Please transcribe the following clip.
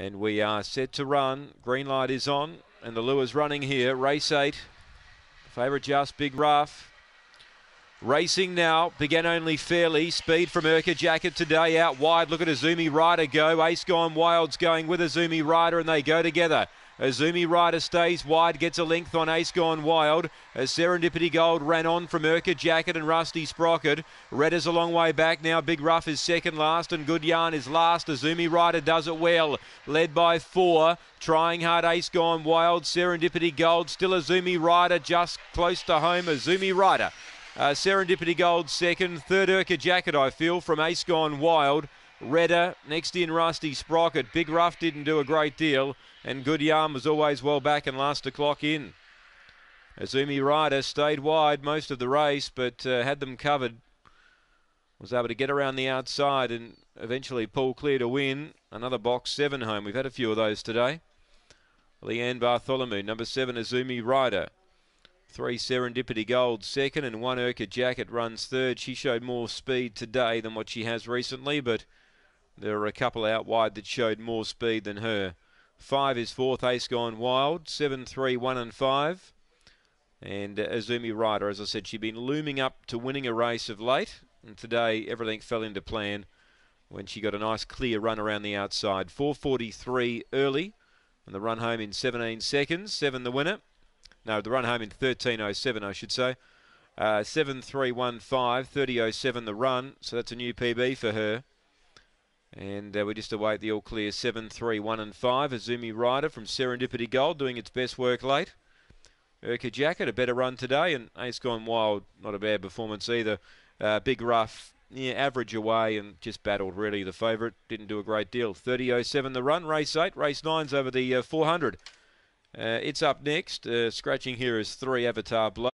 And we are set to run. Green light is on, and the lure's running here. Race eight. Favourite just Big Rough. Racing now, began only fairly. Speed from Urca Jacket today out wide. Look at Azumi Rider go. Ace Gone Wild's going with Azumi Rider, and they go together. Azumi Rider stays wide, gets a length on Ace Gone Wild. As Serendipity Gold ran on from Urca Jacket and Rusty Sprocket. Red is a long way back now. Big Rough is second last, and Good Yarn is last. Azumi Rider does it well, led by four. Trying hard, Ace Gone Wild. Serendipity Gold, still Azumi Rider, just close to home. Azumi Rider. Uh, Serendipity Gold second, third Urca Jacket, I feel, from Ace Gone Wild. Redder, next in Rusty Sprocket. Big Rough didn't do a great deal, and Good Yarn was always well back and last to clock in. Azumi Rider stayed wide most of the race, but uh, had them covered. Was able to get around the outside and eventually pull clear to win. Another box seven home. We've had a few of those today. Leanne Bartholomew, number seven, Azumi Rider. Three Serendipity Gold second and one Urca Jacket runs third. She showed more speed today than what she has recently, but there are a couple out wide that showed more speed than her. Five is fourth, Ace Gone Wild. Seven, three, one, and five. And uh, Azumi Rider, as I said, she'd been looming up to winning a race of late. And today, everything fell into plan when she got a nice clear run around the outside. 4.43 early. And the run home in 17 seconds. Seven the winner. No, the run home in 13.07, I should say. Uh, 7315, 30.07 the run. So that's a new PB for her. And uh, we just await the all clear 7, 3, 1 and 5. Azumi Rider from Serendipity Gold doing its best work late. Urca Jacket, a better run today. And Ace Gone Wild, not a bad performance either. Uh, big rough, yeah, average away and just battled really the favourite. Didn't do a great deal. 30.07 the run. Race 8, race 9's over the uh, 400. Uh, it's up next. Uh, scratching here is 3 Avatar Blood.